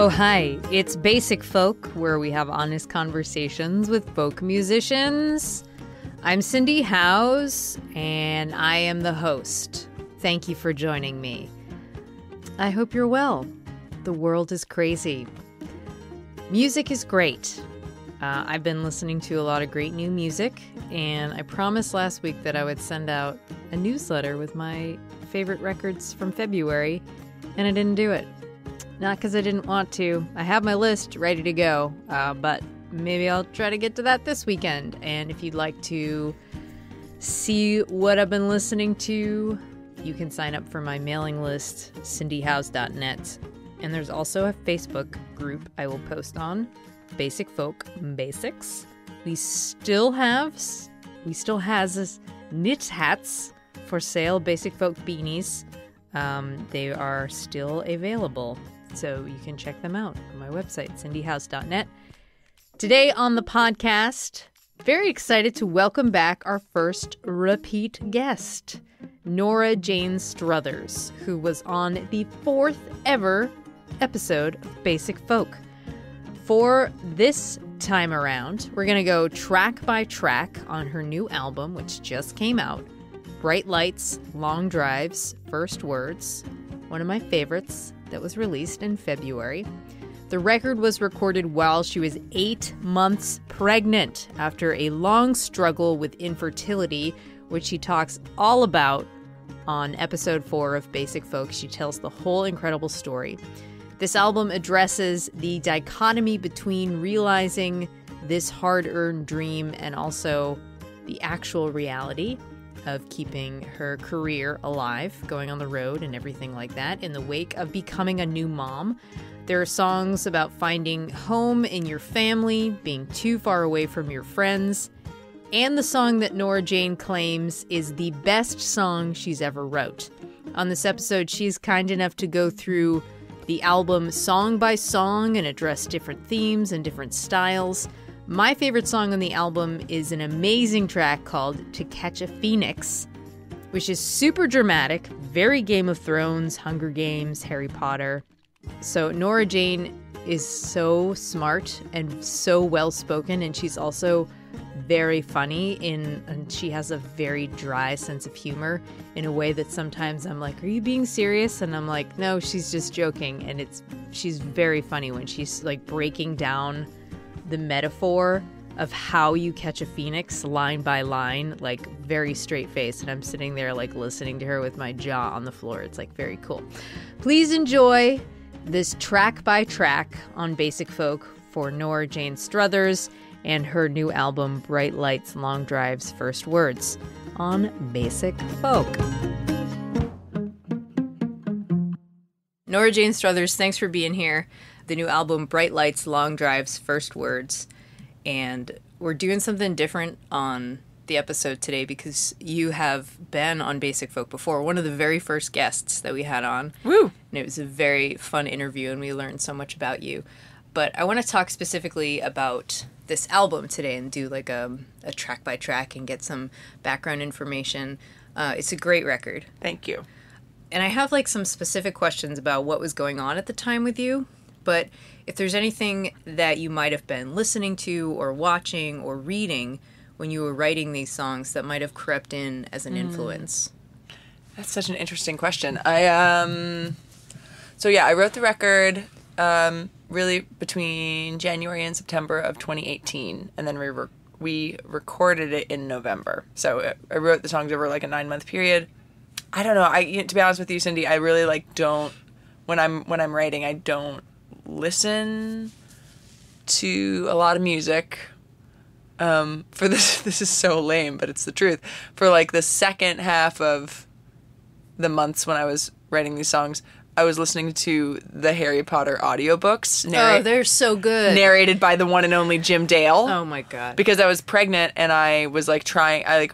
Oh, hi. It's Basic Folk, where we have honest conversations with folk musicians. I'm Cindy Howes, and I am the host. Thank you for joining me. I hope you're well. The world is crazy. Music is great. Uh, I've been listening to a lot of great new music, and I promised last week that I would send out a newsletter with my favorite records from February, and I didn't do it. Not because I didn't want to. I have my list ready to go, uh, but maybe I'll try to get to that this weekend. And if you'd like to see what I've been listening to, you can sign up for my mailing list, cindyhowes.net. And there's also a Facebook group I will post on, Basic Folk Basics. We still have, we still has knit hats for sale, Basic Folk beanies. Um, they are still available. So you can check them out on my website, cindyhowes.net. Today on the podcast, very excited to welcome back our first repeat guest, Nora Jane Struthers, who was on the fourth ever episode of Basic Folk. For this time around, we're going to go track by track on her new album, which just came out Bright Lights, Long Drives, First Words, one of my favorites that was released in February. The record was recorded while she was eight months pregnant after a long struggle with infertility, which she talks all about on episode four of Basic Folk. She tells the whole incredible story. This album addresses the dichotomy between realizing this hard earned dream and also the actual reality of keeping her career alive, going on the road and everything like that in the wake of becoming a new mom. There are songs about finding home in your family, being too far away from your friends, and the song that Nora Jane claims is the best song she's ever wrote. On this episode, she's kind enough to go through the album song by song and address different themes and different styles. My favorite song on the album is an amazing track called To Catch a Phoenix, which is super dramatic, very Game of Thrones, Hunger Games, Harry Potter. So, Nora Jane is so smart and so well spoken, and she's also very funny in and she has a very dry sense of humor in a way that sometimes I'm like, "Are you being serious?" and I'm like, "No, she's just joking." And it's she's very funny when she's like breaking down the metaphor of how you catch a phoenix line by line, like very straight face. And I'm sitting there, like listening to her with my jaw on the floor. It's like very cool. Please enjoy this track by track on Basic Folk for Nora Jane Struthers and her new album, Bright Lights, Long Drives, First Words on Basic Folk. Nora Jane Struthers, thanks for being here the new album Bright Lights, Long Drives, First Words. And we're doing something different on the episode today because you have been on Basic Folk before, one of the very first guests that we had on. Woo! And it was a very fun interview, and we learned so much about you. But I want to talk specifically about this album today and do like a, a track by track and get some background information. Uh, it's a great record. Thank you. And I have like some specific questions about what was going on at the time with you but if there's anything that you might have been listening to or watching or reading when you were writing these songs that might have crept in as an mm. influence. That's such an interesting question. I um so yeah, I wrote the record um really between January and September of 2018 and then we re- we recorded it in November. So I wrote the songs over like a 9-month period. I don't know. I to be honest with you Cindy, I really like don't when I'm when I'm writing, I don't listen to a lot of music. Um, for this, this is so lame, but it's the truth. For like the second half of the months when I was writing these songs, I was listening to the Harry Potter audiobooks. Narr- oh, they're so good. Narrated by the one and only Jim Dale. Oh my god. Because I was pregnant and I was like trying I like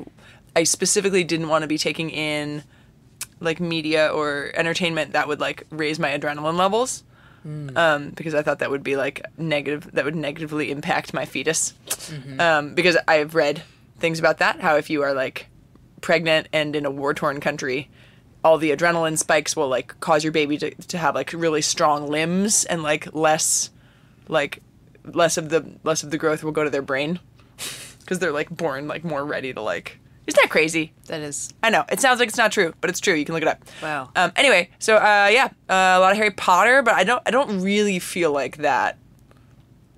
I specifically didn't want to be taking in like media or entertainment that would like raise my adrenaline levels mm. um, because I thought that would be like negative, that would negatively impact my fetus. Mm-hmm. Um, because I've read things about that, how if you are like pregnant and in a war torn country, all the adrenaline spikes will like cause your baby to, to have like really strong limbs and like less like less of the less of the growth will go to their brain because they're like born like more ready to like isn't that crazy? That is. I know. It sounds like it's not true but it's true. You can look it up. Wow. um, anyway so uh, yeah uh, a lot of harry potter but i don't i don't really feel like that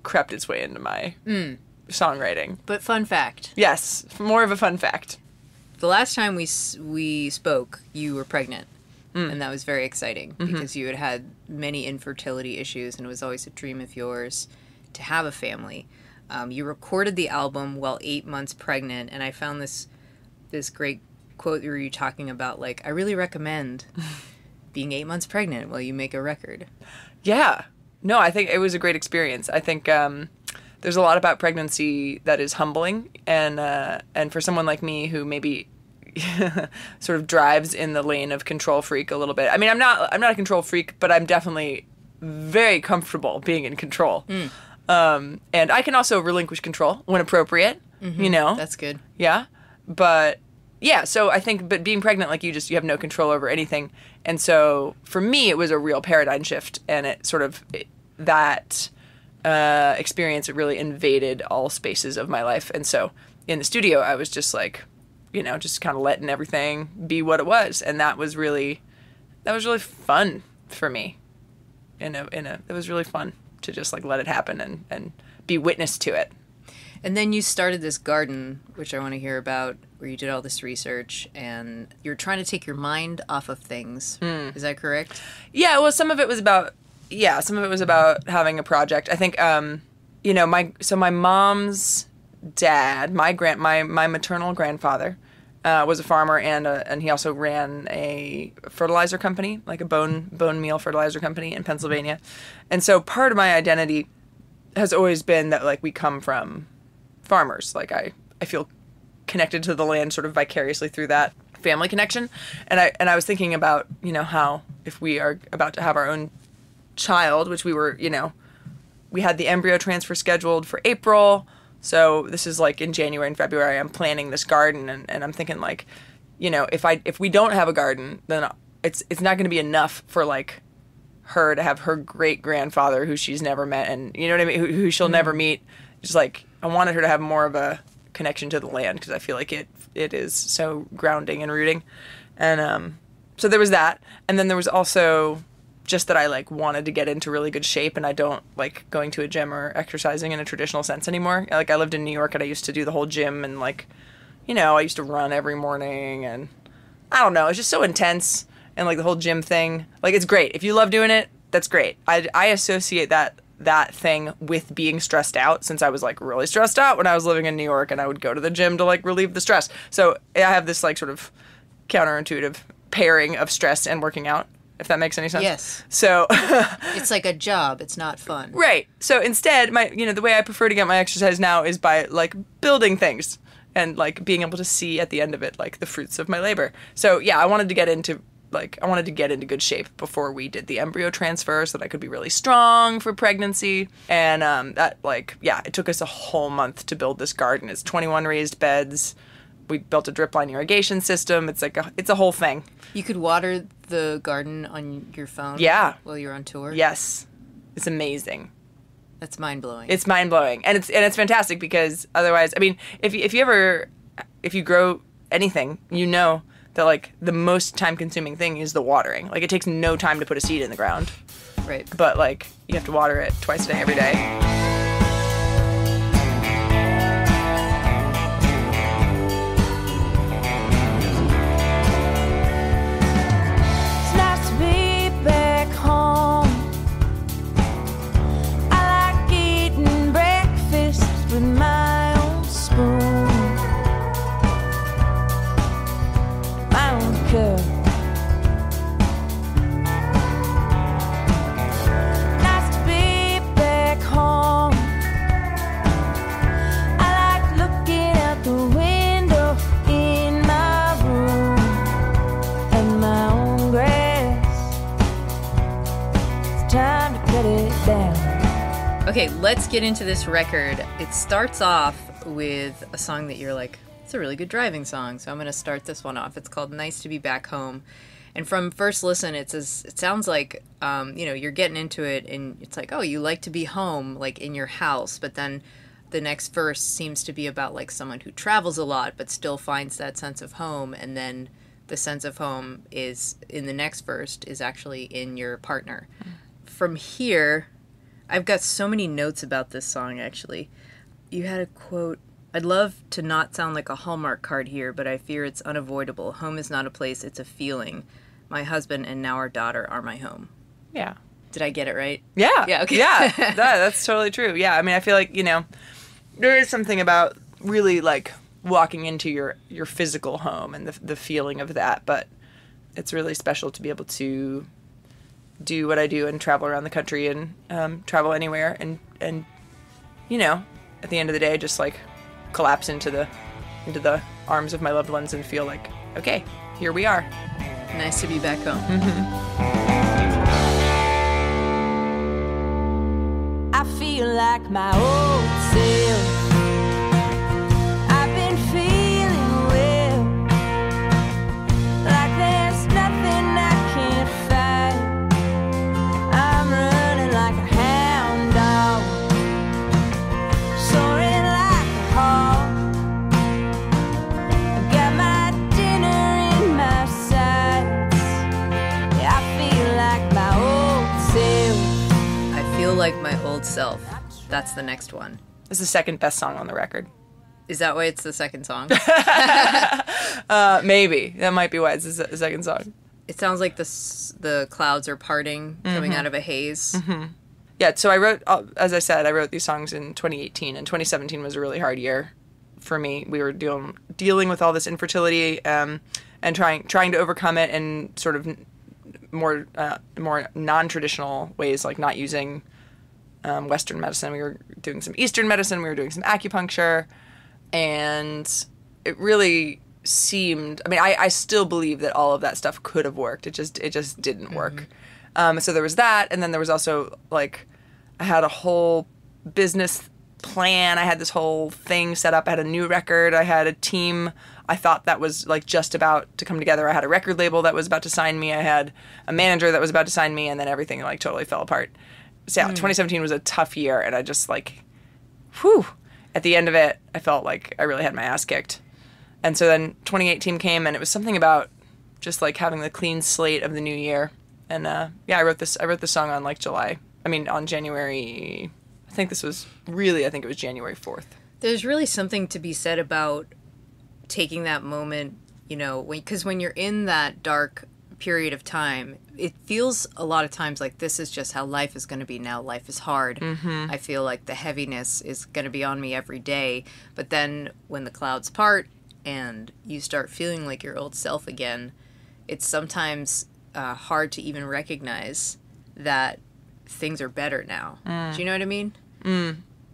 crept its way into my songwriting. But fun fact: yes more of a fun fact. The last time we we spoke, you were pregnant, and that was very exciting because you had had many infertility issues, and it was always a dream of yours to have a family. Um, you recorded the album while eight months pregnant, and I found this this great quote where you talking about like I really recommend being eight months pregnant while you make a record. Yeah. No, I think it was a great experience. I think um, there's a lot about pregnancy that is humbling, and uh, and for someone like me who maybe sort of drives in the lane of control freak a little bit. I mean, I'm not I'm not a control freak, but I'm definitely very comfortable being in control. Um, and I can also relinquish control when appropriate. You know, That's good. yeah. But yeah, so I think but being pregnant like you just you have no control over anything. And so for me it was a real paradigm shift and it sort of it, that uh, experience it really invaded all spaces of my life. And so in the studio I was just like, you know, just kind of letting everything be what it was and that was really that was really fun for me. In a in a it was really fun to just like let it happen and and be witness to it. And then you started this garden, which I want to hear about, where you did all this research and you're trying to take your mind off of things. Is that correct? Yeah, well, some of it was about yeah, some of it was about having a project. I think um, you know, my so my mom's dad, my grand my my maternal grandfather uh, was a farmer and uh and he also ran a fertilizer company, like a bone bone meal fertilizer company in Pennsylvania. And so part of my identity has always been that like we come from farmers. Like I I feel connected to the land sort of vicariously through that family connection. And I and I was thinking about, you know, how if we are about to have our own child, which we were, you know, we had the embryo transfer scheduled for April. So this is like in January and February I'm planning this garden and, and I'm thinking like, you know, if I if we don't have a garden, then it's it's not gonna be enough for like her to have her great grandfather who she's never met and you know what I mean who, who she'll mm. never meet just like I wanted her to have more of a connection to the land because I feel like it it is so grounding and rooting and um so there was that and then there was also just that I like wanted to get into really good shape and I don't like going to a gym or exercising in a traditional sense anymore like I lived in New York and I used to do the whole gym and like you know I used to run every morning and I don't know. It's just so intense and like the whole gym thing. Like it's great. If you love doing it, that's great. I, I associate that that thing with being stressed out since I was like really stressed out when I was living in New York and I would go to the gym to like relieve the stress. So I have this like sort of counterintuitive pairing of stress and working out, if that makes any sense. Yes. So It's like a job, it's not fun. Right. So instead, my you know the way I prefer to get my exercise now is by like building things and like being able to see at the end of it like the fruits of my labor. So yeah, I wanted to get into like I wanted to get into good shape before we did the embryo transfer so that I could be really strong for pregnancy. And um, that like yeah, it took us a whole month to build this garden. It's 21 raised beds. We built a drip line irrigation system. It's like a it's a whole thing. You could water the garden on your phone Yeah. while you're on tour. Yes. It's amazing. That's mind blowing. it's mind blowing, and it's and it's fantastic because otherwise, I mean, if if you ever if you grow anything, you know that like the most time consuming thing is the watering. Like it takes no time to put a seed in the ground, right. but like you have to water it twice a day every day. Time to cut it down. Okay, let's get into this record. It starts off with a song that you're like, it's a really good driving song. So I'm going to start this one off. It's called Nice to Be Back Home. And from first listen, it's as, it sounds like um, you know you're getting into it, and it's like oh you like to be home, like in your house. But then the next verse seems to be about like someone who travels a lot, but still finds that sense of home. And then the sense of home is in the next verse is actually in your partner. From here, I've got so many notes about this song actually. You had a quote I'd love to not sound like a Hallmark card here, but I fear it's unavoidable. Home is not a place, it's a feeling. My husband and now our daughter are my home. Yeah. Did I get it right? Yeah. Yeah, okay. yeah. That, that's totally true. Yeah. I mean, I feel like you know, there is something about really like walking into your your physical home and the the feeling of that, but it's really special to be able to do what I do and travel around the country and um, travel anywhere and and you know, at the end of the day, just like collapse into the into the arms of my loved ones and feel like, okay, here we are. Nice to be back home. I feel like my old self. The next one. It's the second best song on the record. Is that why it's the second song? Uh, maybe that might be why it's the second song. it sounds like the the clouds are parting, coming out of a haze. Yeah, so I wrote, uh, as I said, I wrote these songs in 2018, and 2017 was a really hard year for me. We were dealing dealing with all this infertility um, and trying trying to overcome it in sort of more uh, more non traditional ways, like not using um, Western medicine. We were doing some Eastern medicine. We were doing some acupuncture, and it really seemed. I mean, I, I still believe that all of that stuff could have worked. It just it just didn't work. Um, so there was that, and then there was also like I had a whole business plan. I had this whole thing set up. I had a new record. I had a team. I thought that was like just about to come together. I had a record label that was about to sign me. I had a manager that was about to sign me, and then everything like totally fell apart. So yeah, 2017 was a tough year, and I just like, whew. At the end of it, I felt like I really had my ass kicked. And so then 2018 came, and it was something about just like having the clean slate of the new year. And uh, yeah, I wrote this. I wrote this song on like July. I mean, on January. I think this was really. I think it was January 4th. There's really something to be said about taking that moment, you know, because when, you're in that dark period of time, it feels a lot of times like this is just how life is going to be now. Life is hard. Mm-hmm. I feel like the heaviness is going to be on me every day. But then when the clouds part and you start feeling like your old self again, it's sometimes uh, hard to even recognize that things are better now. Do you know what I mean?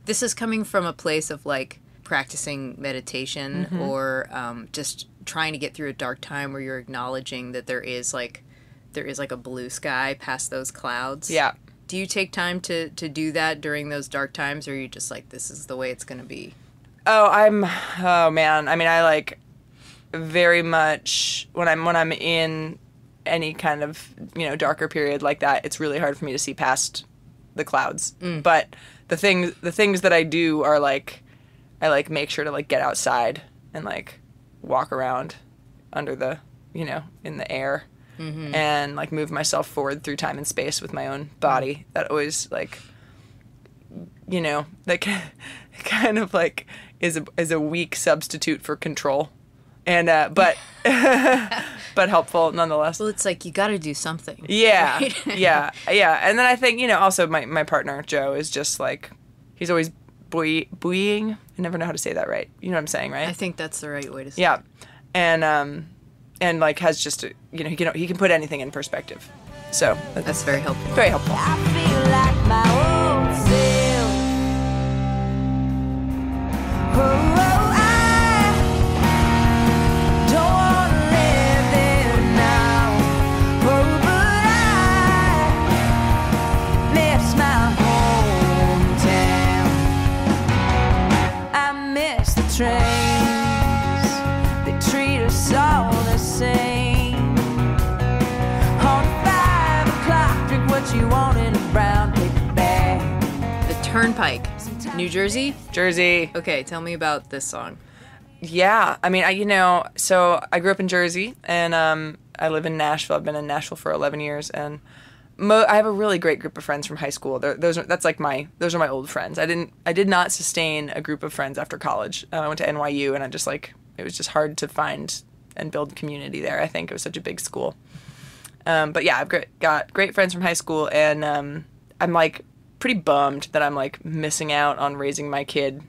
this is coming from a place of like practicing meditation or um, just trying to get through a dark time where you're acknowledging that there is like there is like a blue sky past those clouds Yeah. do you take time to to do that during those dark times or are you just like this is the way it's going to be Oh, I'm. Oh man. I mean, I like very much when I'm when I'm in any kind of you know darker period like that. It's really hard for me to see past the clouds. Mm. But the things the things that I do are like I like make sure to like get outside and like walk around under the you know in the air and like move myself forward through time and space with my own body. That always like you know like kind of like is a is a weak substitute for control and uh but but helpful nonetheless well it's like you got to do something yeah right? yeah yeah and then i think you know also my my partner joe is just like he's always buoy, buoying i never know how to say that right you know what i'm saying right i think that's the right way to say it. yeah and um and like has just a, you know he can he can put anything in perspective. So that's that's very helpful. very helpful. I feel like my old self. Oh, Turnpike, New Jersey. Jersey. Okay, tell me about this song. Yeah, I mean, I you know, so I grew up in Jersey, and um, I live in Nashville. I've been in Nashville for 11 years, and mo- I have a really great group of friends from high school. They're, those are, that's like my those are my old friends. I didn't I did not sustain a group of friends after college. Uh, I went to NYU, and I just like it was just hard to find and build community there. I think it was such a big school. Um, but yeah, I've got great friends from high school, and um, I'm like pretty bummed that I'm like missing out on raising my kid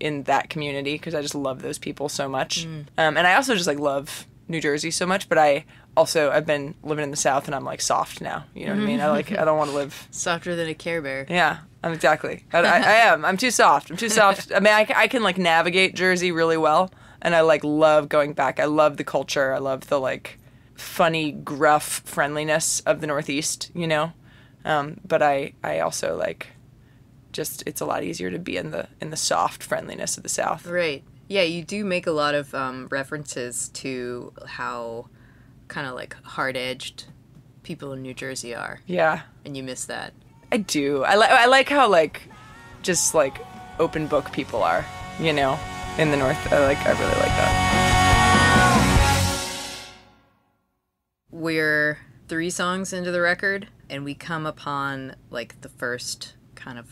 in that community because I just love those people so much. Mm. Um, and I also just like love New Jersey so much, but I also I've been living in the South and I'm like soft now. You know what I mean? I like mm-hmm. I don't want to live. Softer than a Care Bear. Yeah, I'm exactly. I, I, I am. I'm too soft. I'm too soft. I mean, I, I can like navigate Jersey really well, and I like love going back. I love the culture. I love the like funny, gruff friendliness of the Northeast. You know, um, but I I also like just it's a lot easier to be in the in the soft friendliness of the South. Right. Yeah, you do make a lot of um, references to how kind of like hard edged people in New Jersey are, Yeah, and you miss that. I do. I like I like how like just like open book people are. You know, in the North. I like I really like that. We're three songs into the record, and we come upon like the first kind of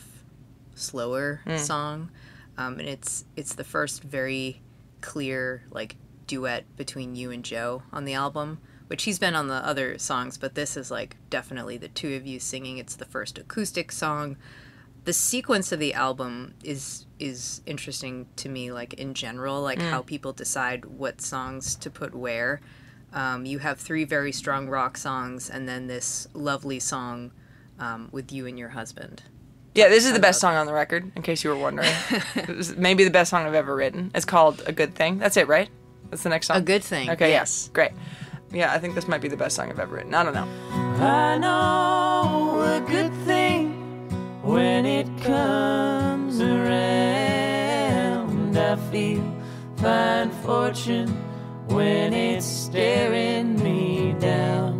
slower song, um, and it's it's the first very clear like duet between you and Joe on the album. Which he's been on the other songs, but this is like definitely the two of you singing. It's the first acoustic song. The sequence of the album is is interesting to me, like in general, like how people decide what songs to put where. Um, you have three very strong rock songs, and then this lovely song um, with you and your husband. Yeah, this is the best song on the record, in case you were wondering. it was maybe the best song I've ever written. It's called A Good Thing. That's it, right? That's the next song? A good thing. Okay, yes. yes. Great. Yeah, I think this might be the best song I've ever written. I don't know. I know a good thing when it comes around. I feel fine fortune when it's staring me down.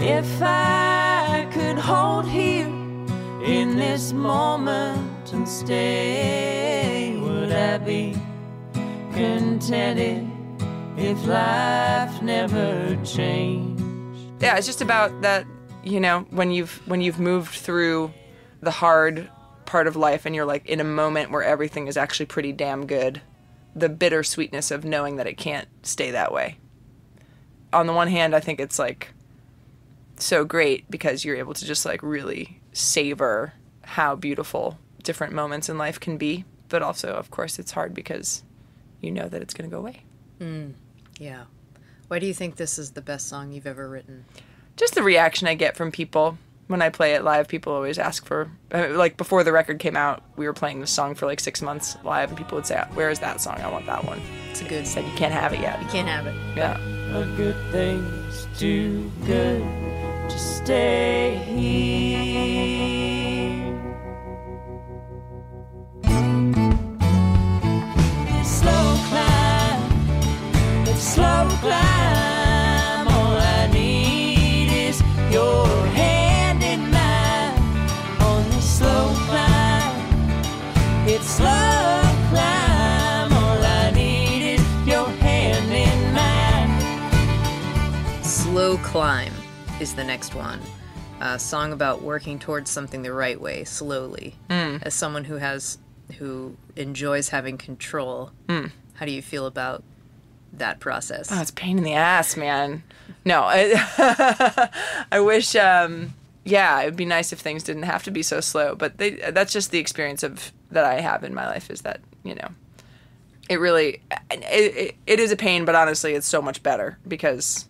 If I could hold here in this moment and stay, would I be contented if life never changed? Yeah, it's just about that, you know, when you've when you've moved through the hard part of life and you're like in a moment where everything is actually pretty damn good. The bittersweetness of knowing that it can't stay that way. On the one hand, I think it's like so great because you're able to just like really savor how beautiful different moments in life can be. But also, of course, it's hard because you know that it's going to go away. Mm, Yeah. Why do you think this is the best song you've ever written? Just the reaction I get from people when I play it live. People always ask for, uh, like, before the record came out, we were playing this song for like six months live, and people would say, Where is that song? I want that one. It's a good. I said, You can't have it yet. You can't have it. Yeah. A good thing's too good to stay here. Climb is the next one. A song about working towards something the right way, slowly. As someone who has, who enjoys having control, how do you feel about that process? Oh, it's pain in the ass, man. No, I, I wish. Um, yeah, it'd be nice if things didn't have to be so slow. But they, that's just the experience of that I have in my life. Is that you know, it really, it, it, it is a pain. But honestly, it's so much better because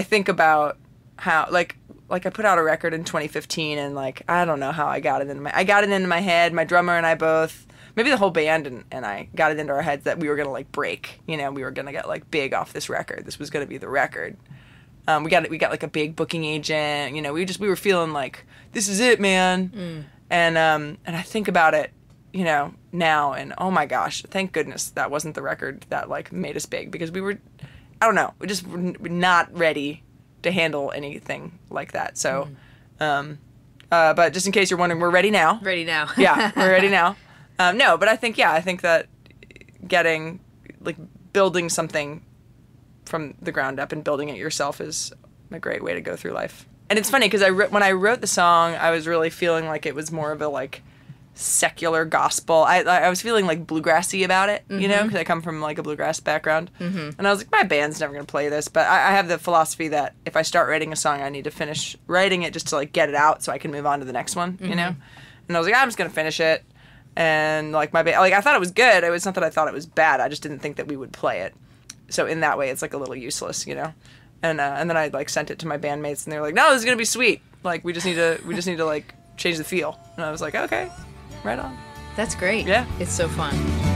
I think about how like like I put out a record in 2015 and like I don't know how I got it into my I got it into my head. My drummer and I both maybe the whole band and, and I got it into our heads that we were gonna like break. You know, we were gonna get like big off this record. This was gonna be the record. Um, we got it we got like a big booking agent. You know, we just we were feeling like this is it, man. And um and I think about it, you know, now and oh my gosh, thank goodness that wasn't the record that like made us big because we were, I don't know, We're just not ready to handle anything like that. So, um, uh, but just in case you're wondering, we're ready now. Ready now. yeah, we're ready now. Um, no, but I think yeah, I think that getting like building something from the ground up and building it yourself is a great way to go through life. And it's funny because I when I wrote the song, I was really feeling like it was more of a like secular gospel. I I was feeling like bluegrassy about it, you know, because I come from like a bluegrass background, mm-hmm. and I was like, my band's never gonna play this. But I, I have the philosophy that if I start writing a song, I need to finish writing it just to like get it out so I can move on to the next one, you know. And I was like, I'm just gonna finish it, and like my band, like I thought it was good. It was not that I thought it was bad. I just didn't think that we would play it. So in that way, it's like a little useless, you know. And uh, and then I like sent it to my bandmates, and they were like, "No, this is gonna be sweet. Like we just need to we just need to like change the feel." And I was like, "Okay, right on." That's great. Yeah. It's so fun.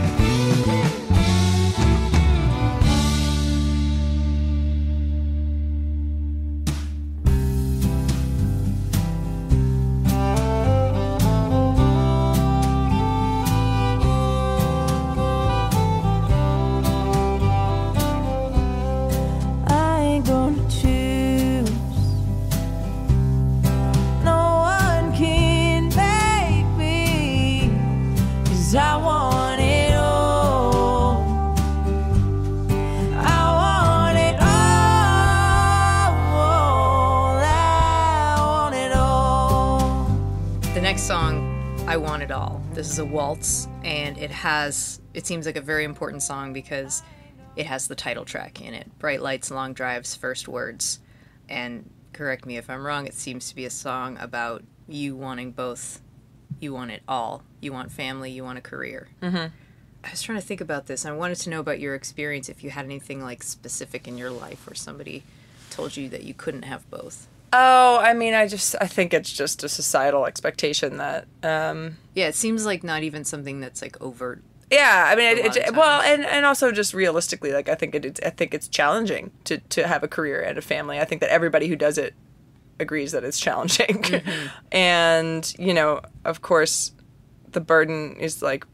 Is a waltz, and it has, it seems like a very important song because it has the title track in it Bright Lights, Long Drives, First Words. And correct me if I'm wrong, it seems to be a song about you wanting both. You want it all. You want family, you want a career. Mm-hmm. I was trying to think about this, and I wanted to know about your experience if you had anything like specific in your life where somebody told you that you couldn't have both. Oh, I mean, I just I think it's just a societal expectation that um Yeah, it seems like not even something that's like overt. yeah, I mean, it, it, well, and and also just realistically, like I think it, it's I think it's challenging to to have a career and a family. I think that everybody who does it agrees that it's challenging, and you know, of course, the burden is like.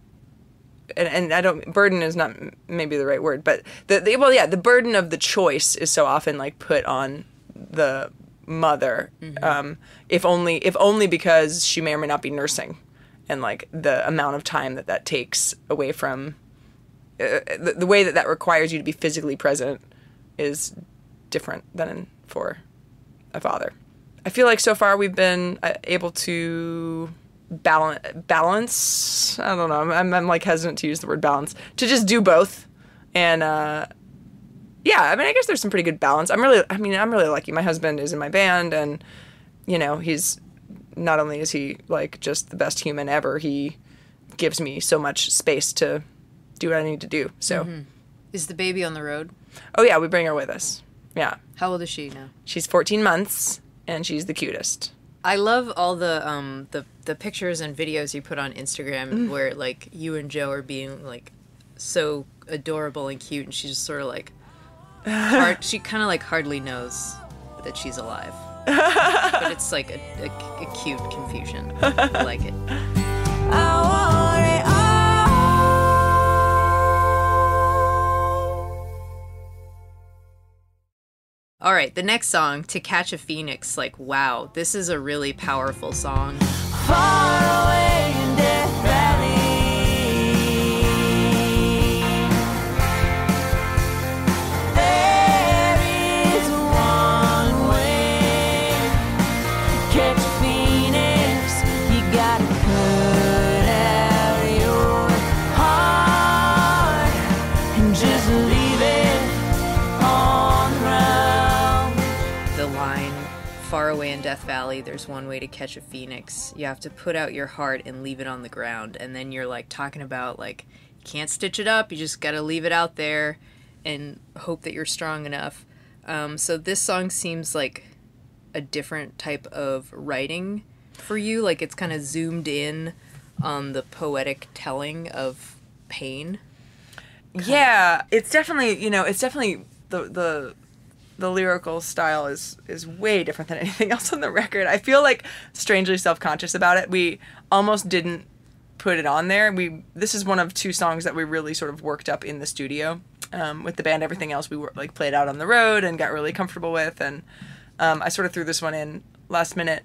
And, and I don't burden is not maybe the right word, but the, the well yeah the burden of the choice is so often like put on the mother, um, if only if only because she may or may not be nursing, and like the amount of time that that takes away from uh, the, the way that that requires you to be physically present is different than for a father. I feel like so far we've been uh, able to balance balance. I don't know. I'm, I'm, I'm like hesitant to use the word balance to just do both, and uh, yeah. I mean, I guess there's some pretty good balance. I'm really. I mean, I'm really lucky. My husband is in my band, and you know, he's not only is he like just the best human ever, he gives me so much space to do what I need to do. So, Is the baby on the road? oh yeah, we bring her with us. Yeah, How old is she now? she's 14 months and she's the cutest. I love all the um the the pictures and videos you put on Instagram where like you and Joe are being like so adorable and cute, and she's just sort of like hard, she kind of like hardly knows that she's alive, but it's like a, a, a cute confusion. I like it. All. Right, the next song, "To Catch a Phoenix," like wow, this is a really powerful song. Death valley there's one way to catch a phoenix. You have to put out your heart and leave it on the ground and then you're like talking about like you can't stitch it up you just gotta leave it out there and hope that you're strong enough. Um, so this song seems like a different type of writing for you like it's kind of zoomed in on the poetic telling of pain. Yeah, it's definitely you know it's definitely the the the lyrical style is is way different than anything else on the record. I feel like strangely self conscious about it. We almost didn't put it on there. We this is one of two songs that we really sort of worked up in the studio um, with the band. Everything else we were like played out on the road and got really comfortable with and. Um, I sort of threw this one in last minute,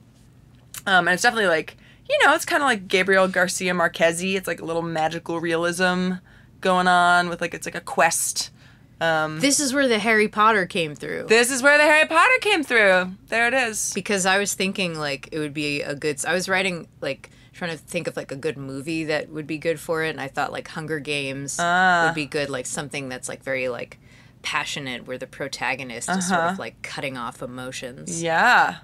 um, and it's definitely like you know, it's kind of like Gabriel Garcia Marquez-y. It's like a little magical realism going on with like it's like a quest. This is where the Harry Potter came through. This is where the Harry Potter came through. There it is. because I was thinking like it would be a good. I was writing like trying to think of like a good movie that would be good for it, and I thought like Hunger Games Ah. would be good, like something that's like very like passionate, where the protagonist is sort of like cutting off emotions. Uh-huh. Yeah.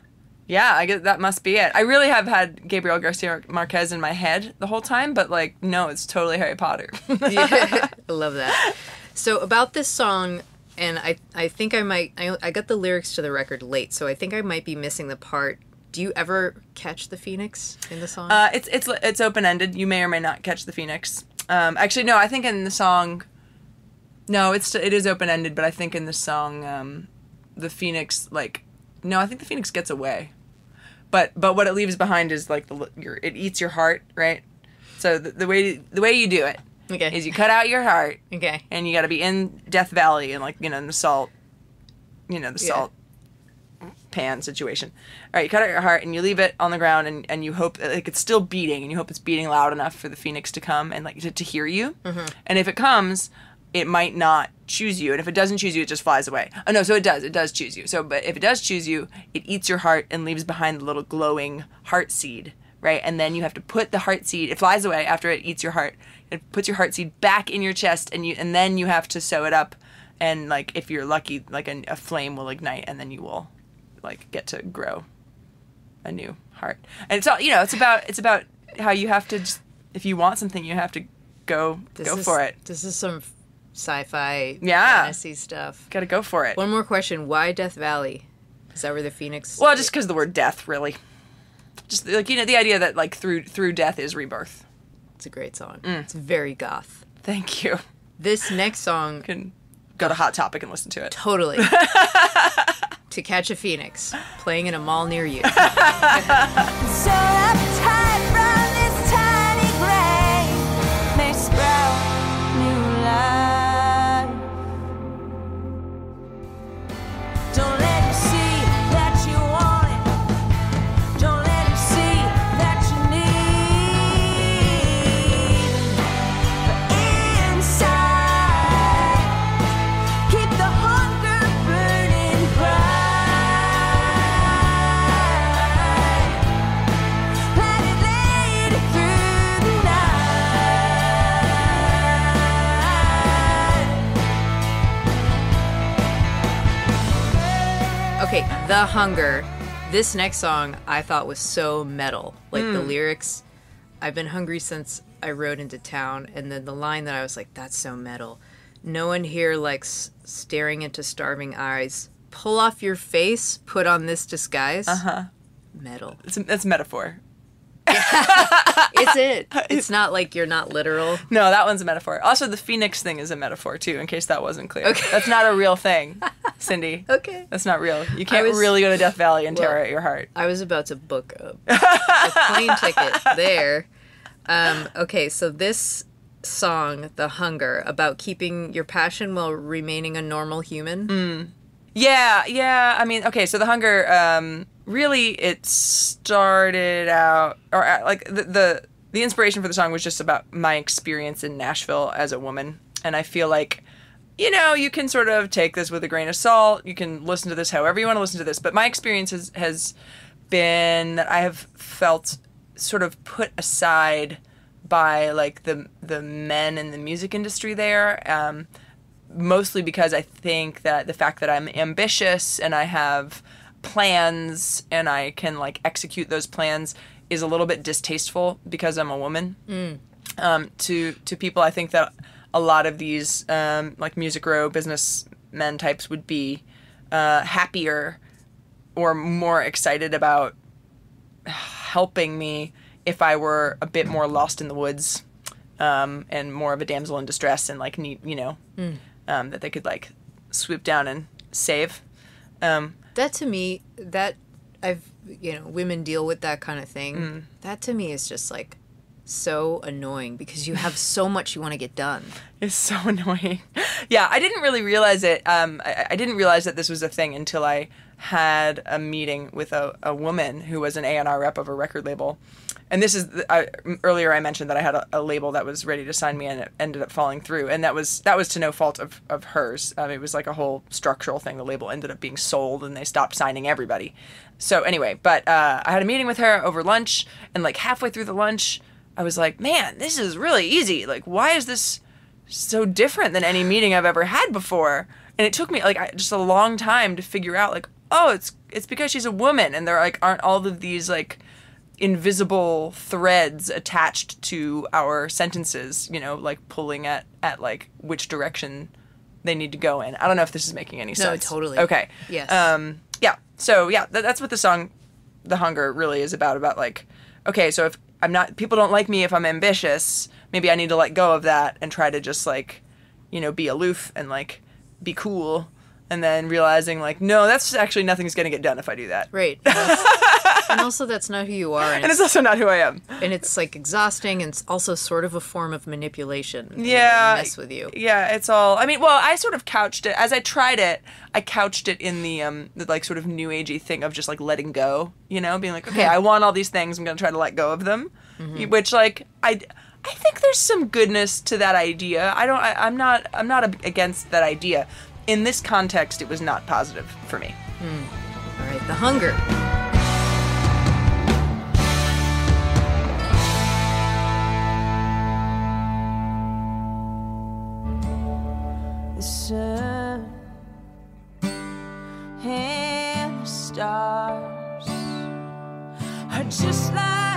Yeah, I guess that must be it. I really have had Gabriel Garcia Marquez in my head the whole time, but like, no, it's totally Harry Potter. I love that. So about this song, and I I think I might I, I got the lyrics to the record late, so I think I might be missing the part. Do you ever catch the phoenix in the song? Uh, it's it's it's open ended. You may or may not catch the phoenix. Um, actually, no. I think in the song, no, it's it is open ended. But I think in the song, um, the phoenix like, no, I think the phoenix gets away. But but what it leaves behind is like the your it eats your heart, right? So the, the way the way you do it okay. is you cut out your heart okay. and you got to be in Death Valley and like you know in the salt, you know the Yeah. salt pan situation. All right, you cut out your heart and you leave it on the ground and, and you hope like it's still beating and you hope it's beating loud enough for the phoenix to come and like to, to hear you. Mm-hmm. And if it comes, it might not choose you, and if it doesn't choose you, it just flies away. Oh no, so it does. It does choose you. So, but if it does choose you, it eats your heart and leaves behind the little glowing heart seed. Right, and then you have to put the heart seed. It flies away after it eats your heart. It puts your heart seed back in your chest, and you and then you have to sew it up. And like, if you're lucky, like a, a flame will ignite, and then you will, like, get to grow a new heart. And it's all you know. It's about it's about how you have to. Just, if you want something, you have to go This go is- for it. This is some sci-fi, Yeah. fantasy stuff. Got to go for it. One more question: Why Death Valley? Is that where the Phoenix? Well, just because the word death, really. Just like you know, the idea that like through through death is rebirth. it's a great song. Mm. It's very goth. Thank you. This next song, Can go to Hot Topic and listen to it. totally. to Catch a Phoenix, playing in a mall near you. So Okay, The Hunger. This next song I thought was so metal. Like Hmm. the lyrics, I've been hungry since I rode into town, and then the line that I was like, that's so metal. No one here likes staring into starving eyes. Pull off your face, put on this disguise. Uh Uh-huh. huh. Metal. It's a, it's a metaphor. It's it. It's not like you're not literal. No, that one's a metaphor. Also, the phoenix thing is a metaphor too, in case that wasn't clear. Okay. That's not a real thing, Cindy. Okay. That's not real. You can't was- really go to Death Valley and tear Well- out your heart. I was about to book a, a plane ticket there. Um, okay, so this song, The Hunger, about keeping your passion while remaining a normal human. Yeah, yeah. I mean, okay, so the hunger, um, really, it started out, or uh, like the, the the inspiration for the song was just about my experience in Nashville as a woman, and I feel like, you know, you can sort of take this with a grain of salt. You can listen to this however you want to listen to this, but my experience has has been that I have felt sort of put aside by like the the men in the music industry there. Um, mostly because I think that the fact that I'm ambitious and I have plans and I can like execute those plans is a little bit distasteful because I'm a woman. Um, to to people, I think that a lot of these um, like music row businessmen types would be uh, happier or more excited about helping me if I were a bit more lost in the woods um, and more of a damsel in distress and like need you know um, that they could like swoop down and save. Um, That to me, that I've, you know, women deal with that kind of thing. Mm. That to me is just like so annoying because you have so much you want to get done. it's so annoying. yeah, I didn't really realize it. Um, I, I didn't realize that this was a thing until I had a meeting with a, a woman who was an A&R rep of a record label. And this is I, earlier I mentioned that I had a, a label that was ready to sign me, and it ended up falling through. And that was that was to no fault of of hers. Um, it was like a whole structural thing. The label ended up being sold, and they stopped signing everybody. So anyway, but uh, I had a meeting with her over lunch, and like halfway through the lunch, I was like, "Man, this is really easy. Like, why is this?" so different than any meeting I've ever had before. And it took me like I, just a long time to figure out like, oh, it's it's because she's a woman and there like aren't all of these like invisible threads attached to our sentences, you know, like pulling at at like which direction they need to go in. I don't know if this is making any sense. No, totally. Okay. Yes. Um yeah. So yeah, that, that's what the song The Hunger really is about about like okay, so if I'm not people don't like me if I'm ambitious, maybe I need to let go of that and try to just like, you know, be aloof and like be cool and then realizing like no, that's actually nothing's going to get done if I do that. Right. and also, that's not who you are. And, And it's it's, also not who I am. and it's like exhausting and it's also sort of a form of manipulation. Yeah. mess with you. Yeah, it's all. I mean, well, I sort of couched it as I tried it. I couched it in the um, the like sort of new agey thing of just like letting go. You know, being like, okay, I want all these things. I'm gonna try to let go of them. Which like I. I think there's some goodness to that idea. I don't. I, I'm not. I'm not against that idea. In this context, it was not positive for me. All right, the hunger. And the stars are just like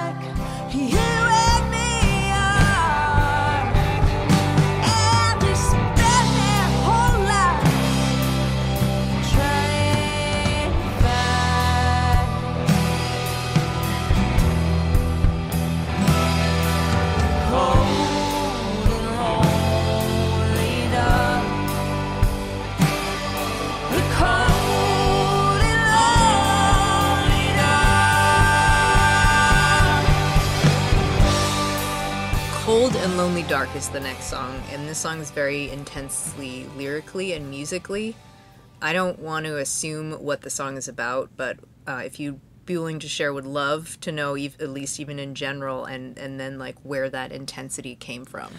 Dark is the next song, and this song is very intensely lyrically and musically. I don't want to assume what the song is about, but uh, if you'd be willing to share, would love to know, ev- at least even in general, and, and then like where that intensity came from.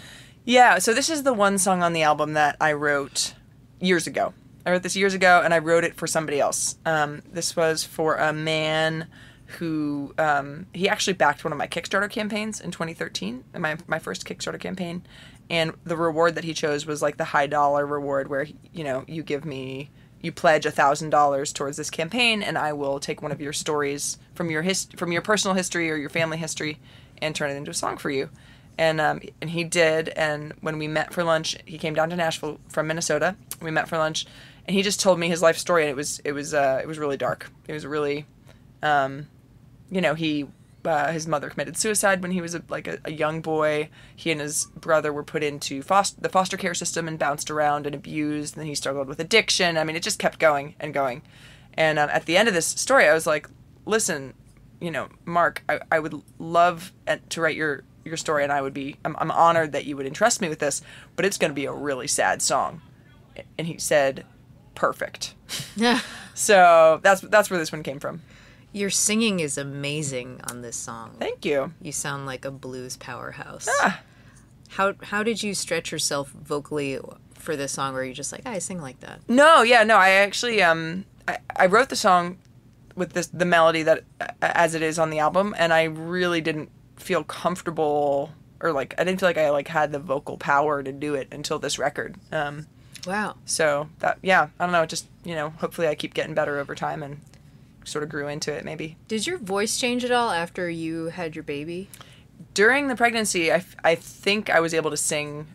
Yeah, so this is the one song on the album that I wrote years ago. I wrote this years ago, and I wrote it for somebody else. Um, this was for a man who um, he actually backed one of my Kickstarter campaigns in 2013, my my first Kickstarter campaign, and the reward that he chose was like the high dollar reward, where you know you give me you pledge a thousand dollars towards this campaign, and I will take one of your stories from your his- from your personal history or your family history, and turn it into a song for you and um, and he did. And when we met for lunch, he came down to Nashville from Minnesota. We met for lunch, and he just told me his life story, and it was it was uh, it was really dark. It was really, um, you know, he uh, his mother committed suicide when he was a, like a, a young boy. He and his brother were put into foster, the foster care system and bounced around and abused. And then he struggled with addiction. I mean, it just kept going and going. And um, at the end of this story, I was like, listen, you know, Mark, I, I would love to write your your story, and I would be I'm, I'm honored that you would entrust me with this, but it's going to be a really sad song. And he said, perfect. Yeah. So that's that's where this one came from. Your singing is amazing on this song. Thank you. You sound like a blues powerhouse. Ah. How how did you stretch yourself vocally for this song? Are you just like "Ah, I sing like that? No, yeah, no. I actually um I, I wrote the song with this the melody that as it is on the album, and I really didn't feel comfortable or like I didn't feel like I like had the vocal power to do it until this record. Um, Wow. so that yeah, I don't know. Just you know, hopefully I keep getting better over time and sort of grew into it maybe. Did your voice change at all after you had your baby? During the pregnancy, I, I think I was able to sing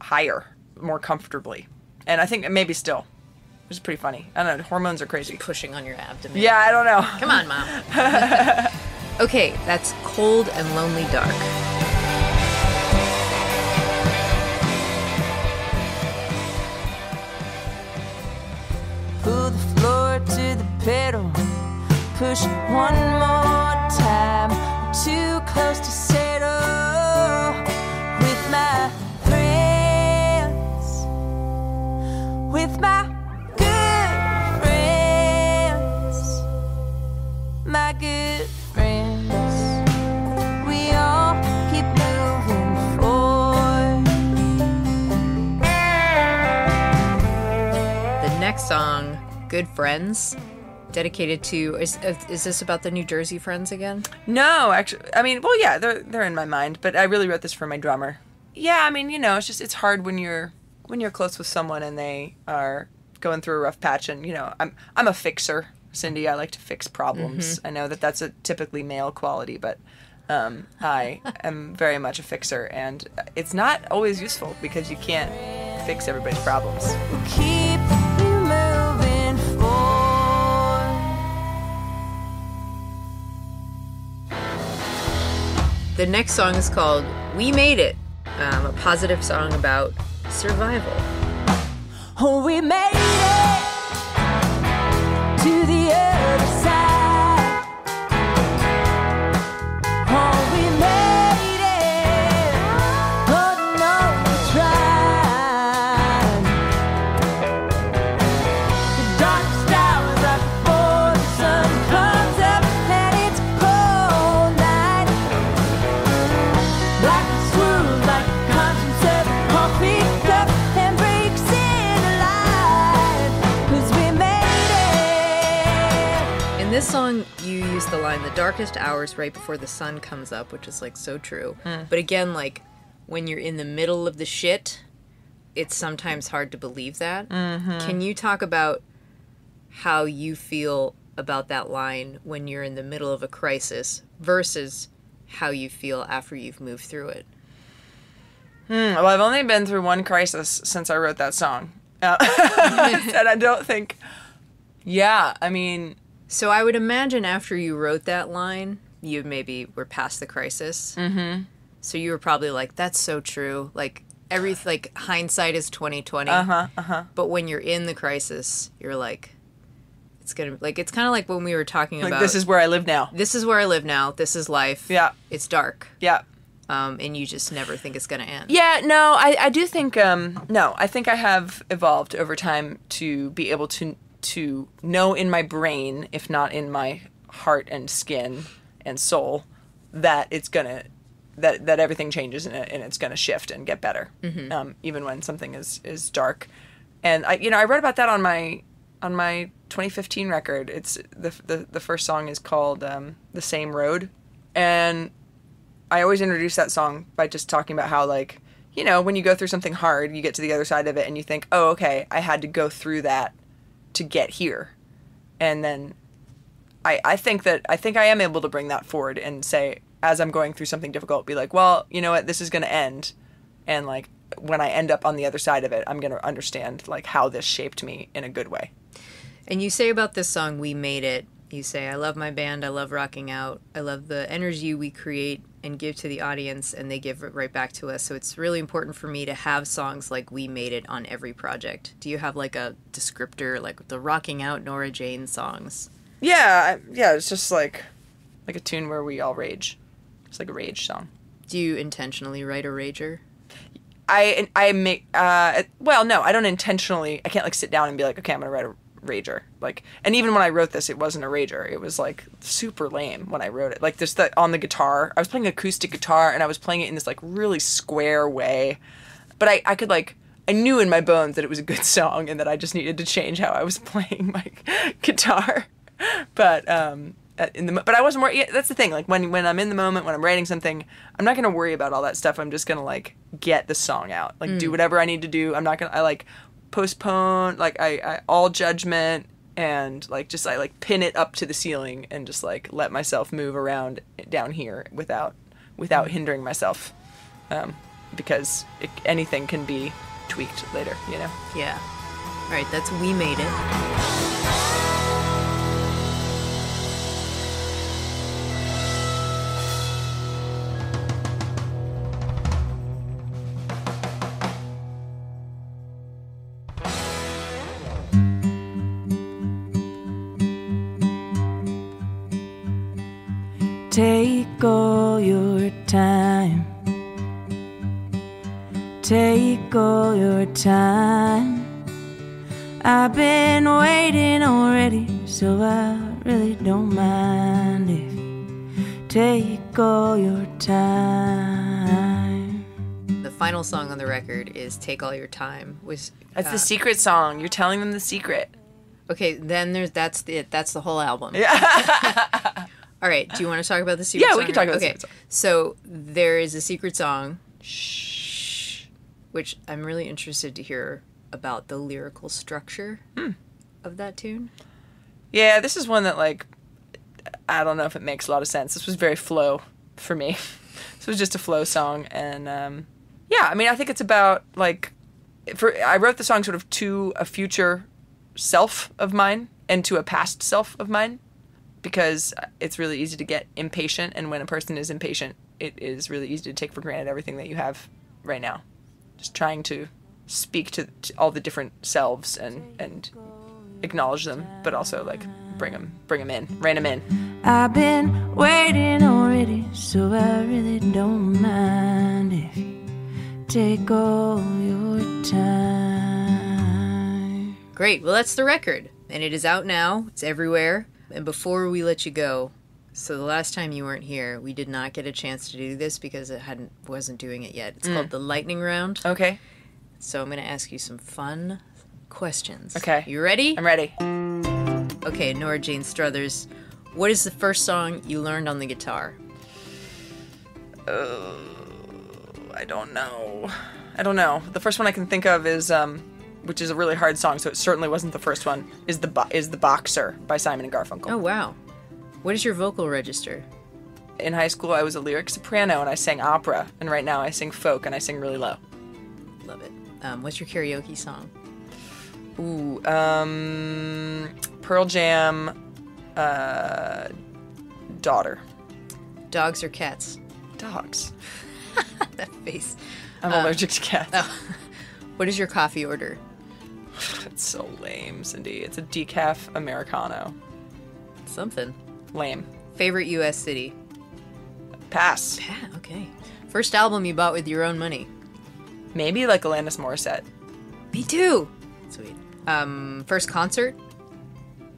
higher, more comfortably, and I think maybe still. It was pretty funny. I don't know. Hormones are crazy. Pushing on your abdomen. Yeah, I don't know. Come on, mom. okay, that's cold and lonely dark. To the pedal. Push one more time. Too close to settle with my friends. with my Good Friends, dedicated to is is this about the New Jersey friends again? No, actually, I mean, well, yeah, they're they're in my mind, but I really wrote this for my drummer. Yeah, I mean, you know, it's just it's hard when you're when you're close with someone and they are going through a rough patch, and you know, I'm I'm a fixer, Cindy. I like to fix problems. I know that that's a typically male quality, but um, I am very much a fixer, and it's not always useful because you can't fix everybody's problems. Keep The next song is called We Made It, um, a positive song about survival. Oh, we made it to the other side. This song, you use the line "the darkest hours right before the sun comes up," which is like so true. Hmm. But again, like when you're in the middle of the shit, it's sometimes hard to believe that. Mm-hmm. Can you talk about how you feel about that line when you're in the middle of a crisis versus how you feel after you've moved through it? Hmm, well, I've only been through one crisis since I wrote that song, uh, and I don't think. Yeah, I mean, So I would imagine after you wrote that line, you maybe were past the crisis. Mm-hmm. So you were probably like, "That's so true." Like every like hindsight is twenty twenty. Uh huh. Uh huh. But when you're in the crisis, you're like, it's gonna like it's kind of like when we were talking like about this is where I live now. this is where I live now. This is life. Yeah. It's dark. Yeah. Um, and you just never think it's gonna end. Yeah, no, I, I do think um no, I think I have evolved over time to be able to to know in my brain, if not in my heart and skin and soul, that it's gonna that that everything changes and, and it's gonna shift and get better, um, even when something is is dark. And I you know I wrote about that on my on my 2015 record. It's the the, the first song is called um, "The Same Road," and I always introduce that song by just talking about how like you know when you go through something hard, you get to the other side of it and you think, oh okay, I had to go through that to get here, and then I I think that I think I am able to bring that forward and say as I'm going through something difficult, be like, well, you know what, this is gonna end, and like when I end up on the other side of it, I'm gonna understand like how this shaped me in a good way. And you say about this song, We Made It. You say, I love my band. I love rocking out. I love the energy we create and give to the audience, and they give it right back to us. So it's really important for me to have songs like We Made It on every project. Do you have like a descriptor, like the rocking out Nora Jane songs? Yeah, yeah, it's just like like a tune where we all rage. It's like a rage song. Do you intentionally write a rager? I I make uh well no I don't intentionally I can't like sit down and be like okay I'm gonna write a rager like and even when I wrote this it wasn't a rager it was like super lame when I wrote it like just the on the guitar I was playing acoustic guitar and I was playing it in this like really square way but I I could like I knew in my bones that it was a good song and that I just needed to change how I was playing my guitar but um in the but I wasn't worried. Yeah, that's the thing. Like when when I'm in the moment, when I'm writing something, I'm not gonna worry about all that stuff. I'm just gonna like get the song out, like do whatever I need to do. I'm not gonna I like postpone like I, I all judgment and like just I like pin it up to the ceiling and just like let myself move around down here without without hindering myself, um, because it, anything can be tweaked later. You know. Yeah. All right, that's We Made It. Take all your time. The final song on the record is "Take All Your Time." Was That's uh, the secret song. You're telling them the secret. okay. Then there's that's the that's the whole album. Yeah. All right. Do you want to talk about the secret? Yeah, song we can talk about the okay. secret song. So there is a secret song, shh, which I'm really interested to hear about the lyrical structure Hmm. of that tune. yeah, this is one that like I don't know if it makes a lot of sense. This was very flow for me. this was just a flow song and um yeah, I mean, I think it's about like for I wrote the song sort of to a future self of mine and to a past self of mine because it's really easy to get impatient and when a person is impatient, it is really easy to take for granted everything that you have right now. Just trying to speak to, to all the different selves and and acknowledge them, but also like bring them bring them in, rein them in. I've been waiting already, so I really don't mind if you take all your time. Great. Well, that's the record, and it is out now. It's everywhere. And before we let you go, so the last time you weren't here, we did not get a chance to do this because it hadn't wasn't doing it yet. It's mm. called the lightning round. Okay, So I'm going to ask you some fun questions. Okay. You ready? I'm ready. Okay, Nora Jane Struthers. What is the first song you learned on the guitar? Uh, I don't know. I don't know. The first one I can think of is um, which is a really hard song, so it certainly wasn't the first one. Is the Bo- is the Boxer by Simon and Garfunkel. Oh, wow. What is your vocal register? In high school, I was a lyric soprano and I sang opera, and right now I sing folk and I sing really low. Love it. Um, what's your karaoke song? Ooh, um, Pearl Jam, uh, daughter, Dogs or cats? dogs. That face. I'm allergic to cats. What is your coffee order? It's so lame, Cindy. It's a decaf americano. Something. Lame. Favorite U.S. city? Pass. Yeah, okay. First album you bought with your own money? Maybe like Alanis Morissette. Me too. Sweet. Um, first concert?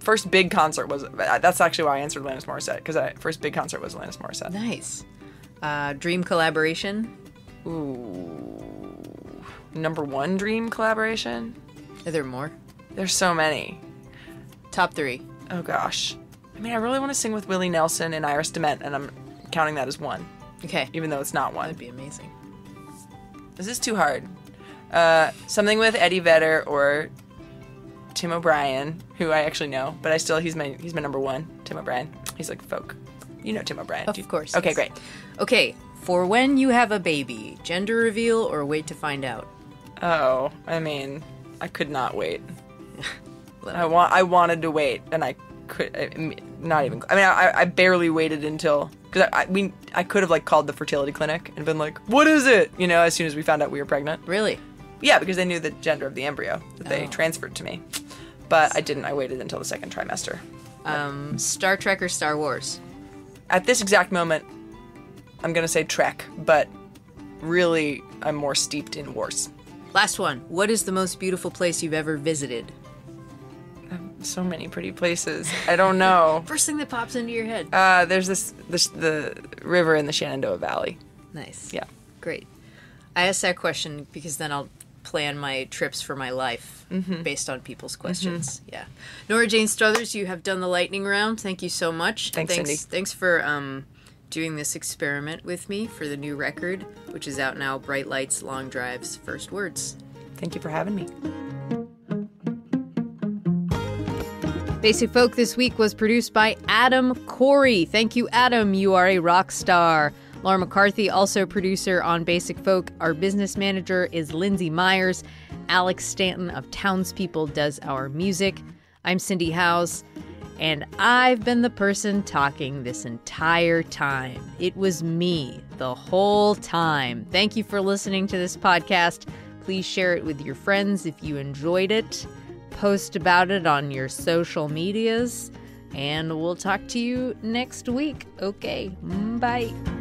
First big concert was. That's actually why I answered Alanis Morissette because I first big concert was Alanis Morissette. Nice. Uh, dream collaboration? Ooh. Number one dream collaboration. Are there more? There's so many. Top three. Oh gosh. I mean, I really want to sing with Willie Nelson and Iris DeMent, and I'm counting that as one, Okay. even though it's not one. That'd be amazing. This is too hard. Uh, something with Eddie Vedder or Tim O'Brien, who I actually know, but I still he's my he's my number one. Tim O'Brien. He's like folk. You know Tim O'Brien. Of do you- course, Okay, yes. great. Okay. For when you have a baby, gender reveal or wait to find out? Oh, I mean, I could not wait. I want I wanted to wait, and I could I, not even. I mean, I, I barely waited until because I, I we I could have like called the fertility clinic and been like, "What is it?" You know, as soon as we found out we were pregnant. Really? Yeah, because they knew the gender of the embryo that they Oh. transferred to me. But I didn't. I waited until the second trimester. Um, Star Trek or Star Wars? At this exact moment, I'm gonna say Trek, but really, I'm more steeped in wars. Last one. What is the most beautiful place you've ever visited? So many pretty places. I don't know. First thing that pops into your head. Uh, there's this, this the river in the Shenandoah Valley. Nice. Yeah. Great. I asked that question because then I'll plan my trips for my life Mm-hmm. based on people's questions. Yeah. Nora Jane Struthers, you have done the lightning round. Thank you so much. Thanks, thanks, Cindy. Thanks for um, doing this experiment with me for the new record, which is out now Bright Lights, Long Drives, First Words. Thank you for having me. Basic Folk this week was produced by Adam Corey. Thank you, Adam. You are a rock star. Laura McCarthy, also producer on Basic Folk. Our business manager is Lindsay Myers. Alex Stanton of Townspeople does our music. I'm Cindy Howes, and I've been the person talking this entire time. It was me the whole time. Thank you for listening to this podcast. Please share it with your friends if you enjoyed it post about it on your social medias, and we'll talk to you next week. Okay, bye.